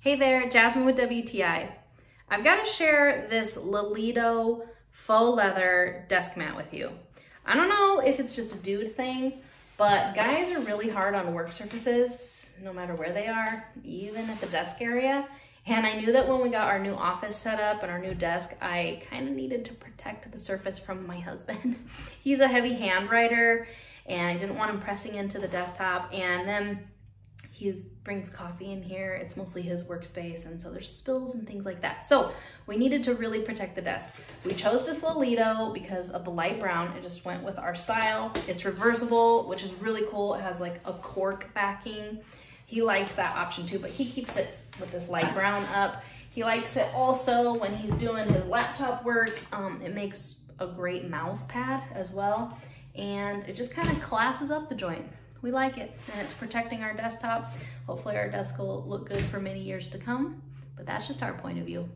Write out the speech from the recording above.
Hey there, Jasmine with WTI. I've got to share this LOLLIDO faux leather desk mat with you. I don't know if it's just a dude thing, but guys are really hard on work surfaces, no matter where they are, even at the desk area. And I knew that when we got our new office set up and our new desk, I kind of needed to protect the surface from my husband. He's a heavy handwriter and I didn't want him pressing into the desktop. And then he brings coffee in here. It's mostly his workspace, and so there's spills and things like that. So we needed to really protect the desk. We chose this LOLLIDO because of the light brown. It just went with our style. It's reversible, which is really cool. It has like a cork backing. He liked that option too, but he keeps it with this light brown up. He likes it also when he's doing his laptop work. Um, it makes a great mouse pad as well. And it just kind of classes up the joint we like it and it's protecting our desktop. Hopefully our desk will look good for many years to come, but that's just our point of view.